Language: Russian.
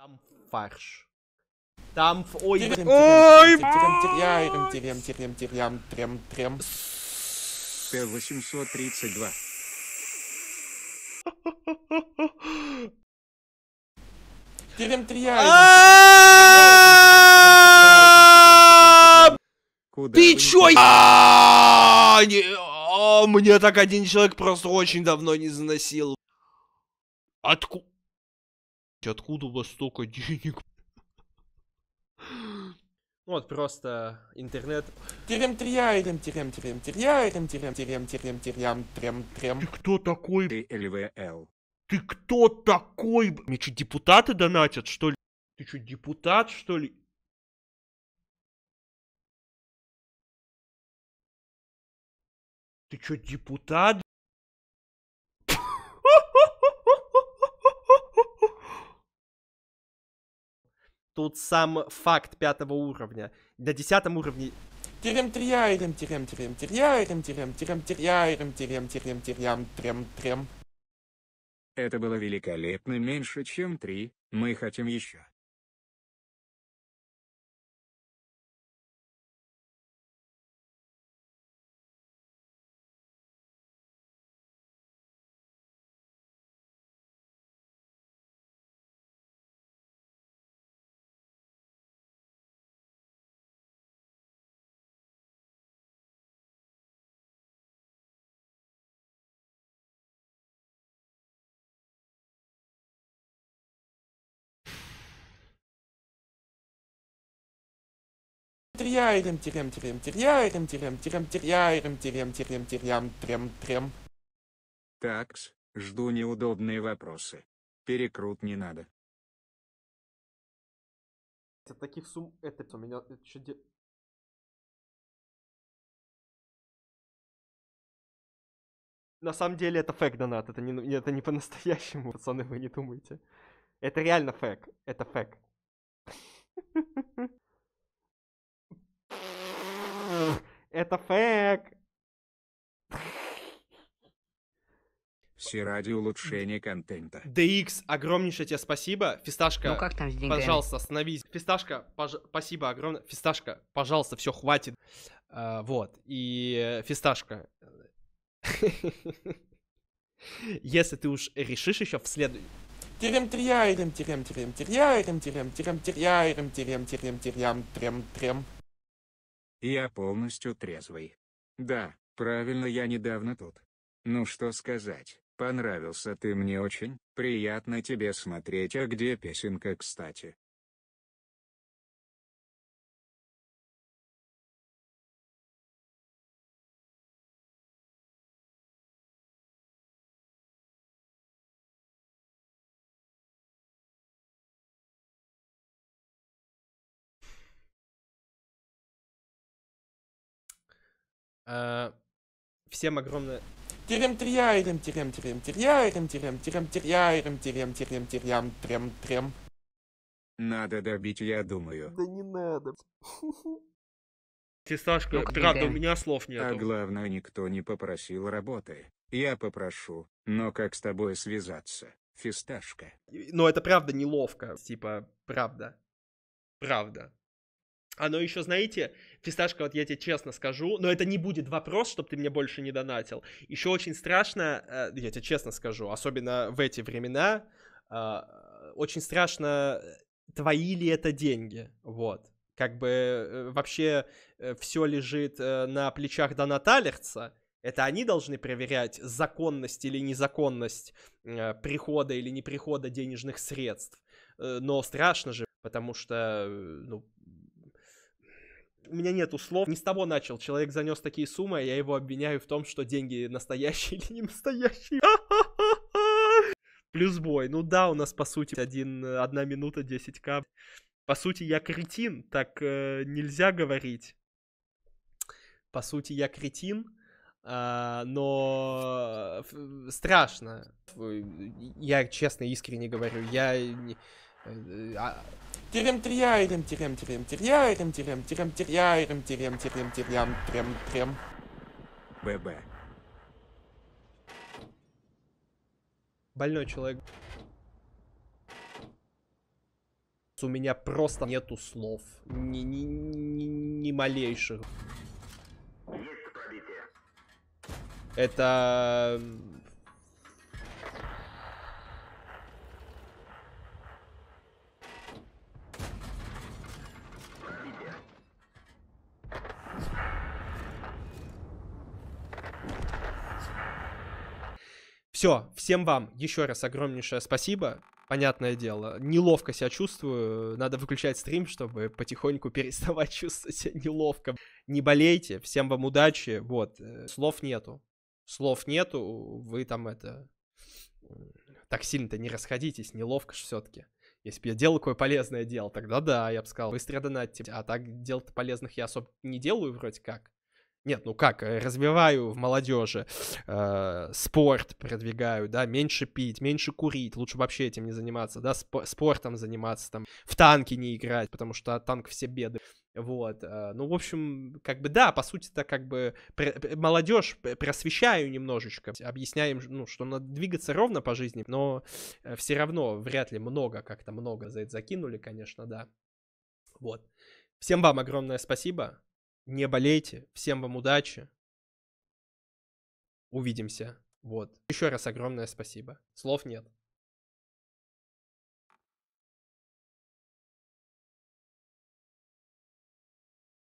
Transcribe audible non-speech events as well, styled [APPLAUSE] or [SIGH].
Там фарш. Там... ф- Ой, Тирем, ой, тирем, тирем, тирем, тирем, тирем, трем, трем. Т-832. Тирем, тирем! Куда Ты чё? а, Мне так один человек просто очень давно не заносил. Откуда? откуда у вас столько денег? Вот просто интернет. Терем теряем, терем терем теряем, терем терем терем терем терем терем. Ты кто такой? Ты ЛВЛ. Ты кто такой? Мне что, депутаты донатят, что ли? Ты что, депутат, что ли? Ты что, депутат? Тут сам факт пятого уровня. На десятом уровне... Терем теряем, терем терем теряем, терем терем теряем, терем терем терям трем трем. Это было великолепно меньше, чем три. Мы хотим еще. Теряем, терем, терем, теряем, терем, терем, теряем, терем, терем, терям, трем, трем. Такс, жду неудобные вопросы. Перекрут не надо. Это таких сумм... Это у меня... Это что де... На самом деле это фэк донат, это не, это не по-настоящему, пацаны, вы не думайте. Это реально фэк, это фэк. Это фэк. Все ради улучшения контента. DX, огромнейшее тебе спасибо. Фисташка, Ну как там с деньгами? пожалуйста, остановись. Фисташка, пож- спасибо огромное. Фисташка, пожалуйста, все, хватит. А, вот, и Фисташка. [LAUGHS] Если ты уж решишь еще в следующем... Тирем, тирем, тирем, тирем, тирем, тирем, тирем, тирем, тирем, тирем, тирем, трем, трем. Я полностью трезвый. Да, правильно, я недавно тут. Ну что сказать, понравился ты мне очень, приятно тебе смотреть, а где песенка, кстати? Э, всем огромное... Терем теряем, терем терем теряем, терем терем теряем, терем терем терям трем трем. Надо добить, я думаю. Да не надо. Фисташка, правда, ну, у меня слов нет. А главное, никто не попросил работы. Я попрошу, но как с тобой связаться, фисташка? Но это правда неловко, типа, правда. Правда. Оно еще, знаете, фисташка, вот я тебе честно скажу, но это не будет вопрос, чтобы ты мне больше не донатил. Еще очень страшно, э, я тебе честно скажу, особенно в эти времена, э, очень страшно, э, твои ли это деньги, вот. Как бы вообще все лежит на плечах донаталерца, это они должны проверять законность или незаконность прихода или не прихода денежных средств. Но страшно же, потому что, ну, у меня нету слов. Не с того начал. Человек занес такие суммы, а я его обвиняю в том, что деньги [LAUGHS] настоящие или не настоящие. [LAUGHS] Плюс бой. Ну да, у нас по сути один, одна минута 10к. По сути, я кретин, так э, нельзя говорить. По сути, я кретин, а, но страшно. Я честно, искренне говорю, я... Терем теряем, терем терем теряем, терем терем теряем, терем терем терям, терем, терем, ББ. Больной человек. У меня просто нету слов. Ни, ни, ни, ни малейших. Это Все, всем вам еще раз огромнейшее спасибо. Понятное дело, неловко себя чувствую. Надо выключать стрим, чтобы потихоньку [LAUGHS] переставать чувствовать себя неловко. Не болейте, всем вам удачи. Вот, э, слов нету. Слов нету, вы там это... Так сильно-то не расходитесь, неловко же все-таки. Если бы я делал какое полезное дело, тогда да, я бы сказал, быстро донатьте. А так дел-то полезных я особо не делаю вроде как. Нет, ну как, э, развиваю в молодежи, э, спорт продвигаю, да, меньше пить, меньше курить, лучше вообще этим не заниматься, да, сп- спортом заниматься, там, в танки не играть, потому что от танка все беды, вот, э, ну, в общем, как бы, да, по сути это как бы пр- молодежь просвещаю немножечко, объясняем, ну, что надо двигаться ровно по жизни, но э, все равно вряд ли много, как-то много за это закинули, конечно, да, вот. Всем вам огромное спасибо. Не болейте. Всем вам удачи. Увидимся. Вот. Еще раз огромное спасибо. Слов нет.